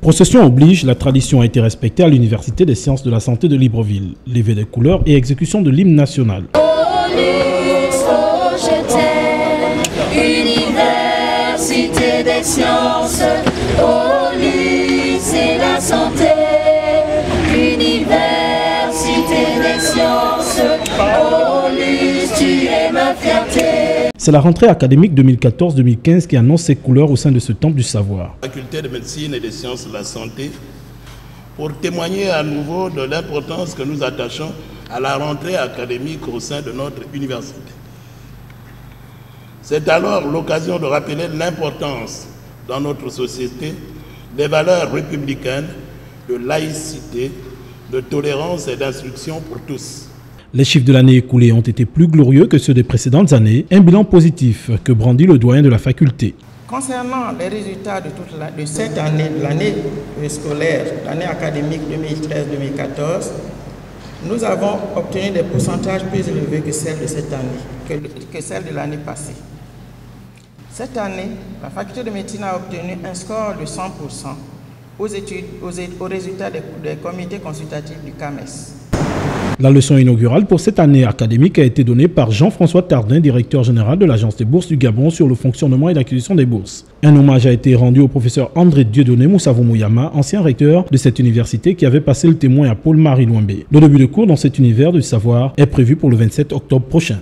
Procession oblige, la tradition a été respectée à l'Université des sciences de la santé de Libreville. Levé des couleurs et exécution de l'hymne national. C'est la rentrée académique 2014-2015 qui annonce ses couleurs au sein de ce temple du savoir. Faculté de médecine et des sciences de la santé pour témoigner à nouveau de l'importance que nous attachons à la rentrée académique au sein de notre université. C'est alors l'occasion de rappeler l'importance dans notre société des valeurs républicaines, de laïcité, de tolérance et d'instruction pour tous. Les chiffres de l'année écoulée ont été plus glorieux que ceux des précédentes années, un bilan positif que brandit le doyen de la faculté. Concernant les résultats de, de cette année, l'année scolaire, l'année académique 2013-2014, nous avons obtenu des pourcentages plus élevés que celles de cette année, que, que de l'année passée. Cette année, la faculté de médecine a obtenu un score de 100% aux, études, aux, résultats des, des comités consultatifs du CAMES. La leçon inaugurale pour cette année académique a été donnée par Jean-François Tardin, directeur général de l'Agence des bourses du Gabon sur le fonctionnement et l'acquisition des bourses. Un hommage a été rendu au professeur André Dieudonné Moussavou Mouyama, ancien recteur de cette université qui avait passé le témoin à Paul-Marie Louambé. Le début de cours dans cet univers du savoir est prévu pour le 27 octobre prochain.